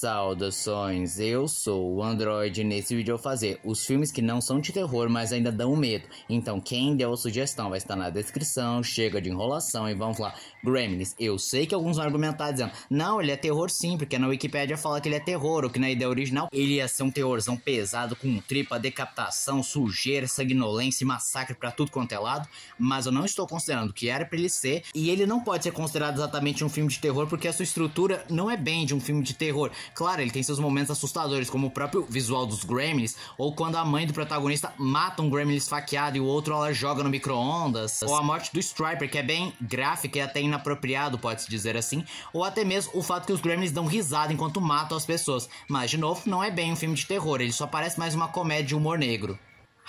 Saudações, eu sou o Android nesse vídeo eu vou fazer os filmes que não são de terror, mas ainda dão medo. Então quem deu a sugestão vai estar na descrição, chega de enrolação e vamos lá. Gremlins, eu sei que alguns vão argumentar dizendo, não, ele é terror sim, porque na Wikipedia fala que ele é terror, ou que na ideia original ele ia ser um terrorzão pesado com tripa, decapitação, sujeira, sanguinolência e massacre pra tudo quanto é lado, mas eu não estou considerando que era pra ele ser, e ele não pode ser considerado exatamente um filme de terror porque a sua estrutura não é bem de um filme de terror. Claro, ele tem seus momentos assustadores, como o próprio visual dos Gremlins, ou quando a mãe do protagonista mata um Gremlin esfaqueado e o outro ela joga no micro-ondas, ou a morte do Striper, que é bem gráfica e até inapropriado, pode-se dizer assim, ou até mesmo o fato que os Gremlins dão risada enquanto matam as pessoas. Mas, de novo, não é bem um filme de terror, ele só parece mais uma comédia de humor negro.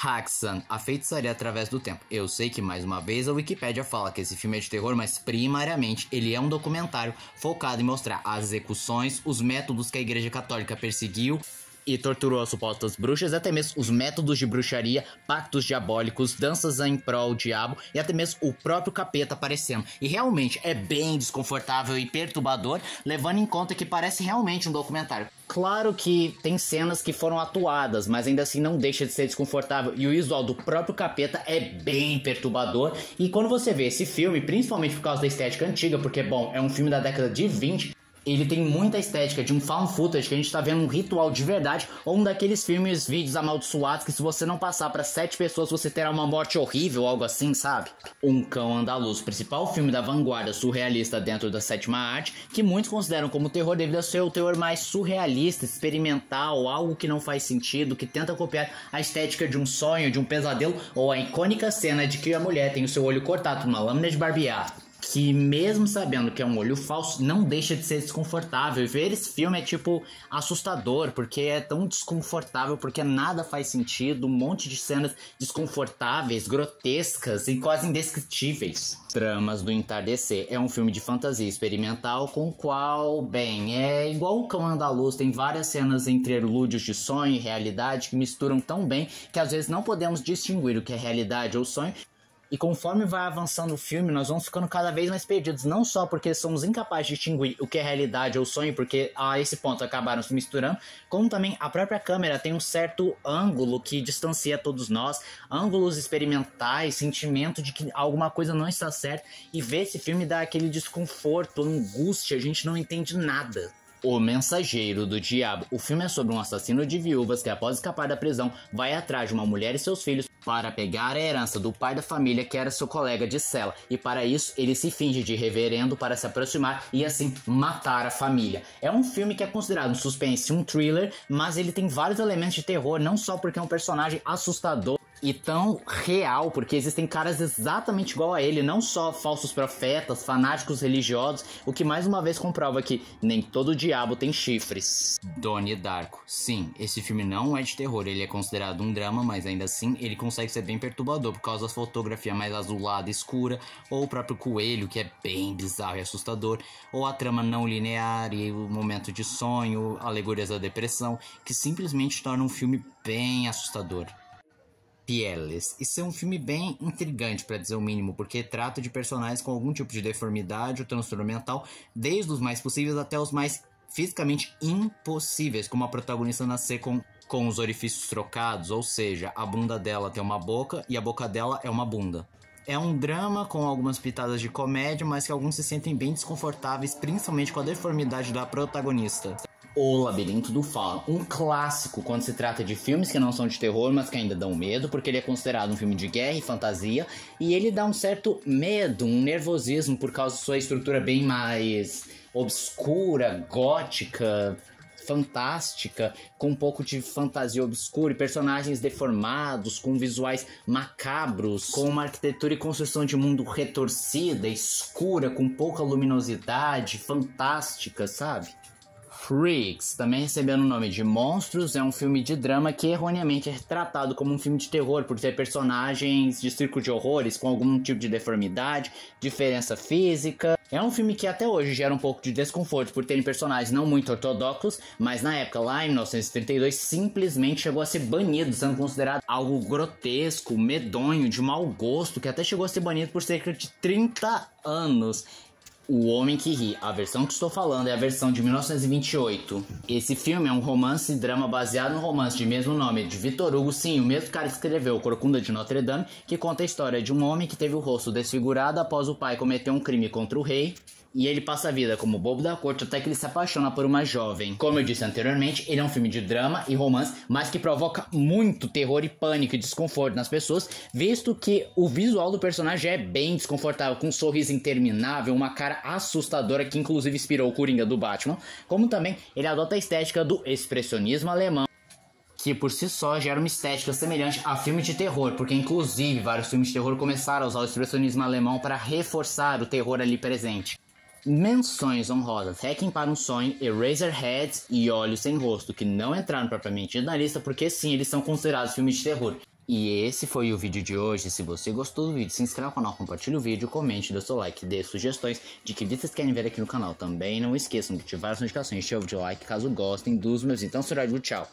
Haxan, a feitiçaria através do tempo. Eu sei que mais uma vez a Wikipédia fala que esse filme é de terror, mas primariamente ele é um documentário focado em mostrar as execuções, os métodos que a Igreja Católica perseguiu e torturou as supostas bruxas, até mesmo os métodos de bruxaria, pactos diabólicos, danças em prol diabo e até mesmo o próprio capeta aparecendo. E realmente é bem desconfortável e perturbador, levando em conta que parece realmente um documentário. Claro que tem cenas que foram atuadas, mas ainda assim não deixa de ser desconfortável. E o visual do próprio capeta é bem perturbador. E quando você vê esse filme, principalmente por causa da estética antiga, porque, bom, é um filme da década de 20, ele tem muita estética de um found footage que a gente tá vendo um ritual de verdade ou um daqueles filmes, vídeos amaldiçoados que se você não passar para sete pessoas você terá uma morte horrível, algo assim, sabe? Um Cão Andaluz, principal filme da vanguarda surrealista dentro da sétima arte, que muitos consideram como terror devido a ser o terror mais surrealista, experimental, algo que não faz sentido, que tenta copiar a estética de um sonho, de um pesadelo ou a icônica cena de que a mulher tem o seu olho cortado por uma lâmina de barbear que mesmo sabendo que é um olho falso, não deixa de ser desconfortável. E ver esse filme é tipo assustador, porque é tão desconfortável, porque nada faz sentido, um monte de cenas desconfortáveis, grotescas e quase indescritíveis. Tramas do Entardecer é um filme de fantasia experimental com o qual, bem, é igual o Cão Andaluz, tem várias cenas entre lúdios de sonho e realidade que misturam tão bem que às vezes não podemos distinguir o que é realidade ou sonho e conforme vai avançando o filme, nós vamos ficando cada vez mais perdidos, não só porque somos incapazes de distinguir o que é realidade ou sonho, porque a esse ponto acabaram se misturando, como também a própria câmera tem um certo ângulo que distancia todos nós, ângulos experimentais, sentimento de que alguma coisa não está certa, e ver esse filme dá aquele desconforto, angústia, a gente não entende nada. O Mensageiro do Diabo. O filme é sobre um assassino de viúvas que, após escapar da prisão, vai atrás de uma mulher e seus filhos para pegar a herança do pai da família que era seu colega de cela. E para isso, ele se finge de reverendo para se aproximar e assim matar a família. É um filme que é considerado um suspense, um thriller, mas ele tem vários elementos de terror, não só porque é um personagem assustador e tão real, porque existem caras exatamente igual a ele, não só falsos profetas, fanáticos religiosos, o que mais uma vez comprova que nem todo diabo tem chifres. Donnie Darko. Sim, esse filme não é de terror, ele é considerado um drama, mas ainda assim ele consegue ser bem perturbador por causa da fotografia mais azulada, escura, ou o próprio coelho, que é bem bizarro e assustador, ou a trama não linear e o momento de sonho, alegorias da depressão, que simplesmente torna um filme bem assustador. Pieles. Isso é um filme bem intrigante, para dizer o mínimo, porque trata de personagens com algum tipo de deformidade ou transtorno mental, desde os mais possíveis até os mais fisicamente impossíveis, como a protagonista nascer com, com os orifícios trocados, ou seja, a bunda dela tem uma boca e a boca dela é uma bunda. É um drama com algumas pitadas de comédia, mas que alguns se sentem bem desconfortáveis, principalmente com a deformidade da protagonista. O Labirinto do Fauno, um clássico quando se trata de filmes que não são de terror, mas que ainda dão medo, porque ele é considerado um filme de guerra e fantasia, e ele dá um certo medo, um nervosismo por causa de sua estrutura bem mais obscura, gótica, fantástica, com um pouco de fantasia obscura e personagens deformados, com visuais macabros, com uma arquitetura e construção de mundo retorcida, escura, com pouca luminosidade, fantástica, sabe? Freaks, também recebendo o nome de Monstros, é um filme de drama que erroneamente é tratado como um filme de terror por ter personagens de circo de horrores com algum tipo de deformidade, diferença física. É um filme que até hoje gera um pouco de desconforto por terem personagens não muito ortodoxos, mas na época, lá em 1932, simplesmente chegou a ser banido, sendo considerado algo grotesco, medonho, de mau gosto, que até chegou a ser banido por cerca de 30 anos. O Homem que Ri. A versão que estou falando é a versão de 1928. Esse filme é um romance e drama baseado no romance de mesmo nome de Victor Hugo, sim, o mesmo cara que escreveu Corcunda de Notre Dame, que conta a história de um homem que teve o rosto desfigurado após o pai cometer um crime contra o rei e ele passa a vida como bobo da corte até que ele se apaixona por uma jovem. Como eu disse anteriormente, ele é um filme de drama e romance, mas que provoca muito terror e pânico e desconforto nas pessoas, visto que o visual do personagem é bem desconfortável, com um sorriso interminável, uma cara assustadora que inclusive inspirou o Coringa do Batman, como também ele adota a estética do expressionismo alemão que por si só gera uma estética semelhante a filmes de terror, porque inclusive vários filmes de terror começaram a usar o expressionismo alemão para reforçar o terror ali presente. Menções honrosas: Hacking para um Sonho, Eraserheads e Olhos Sem Rosto, que não entraram propriamente na lista porque sim, eles são considerados filmes de terror. E esse foi o vídeo de hoje. Se você gostou do vídeo, se inscreva no canal, compartilhe o vídeo, comente, dê seu like, dê sugestões de que vídeos querem ver aqui no canal. Também não esqueçam de ativar as notificações, chave de like caso gostem dos meus. Então, será tchau.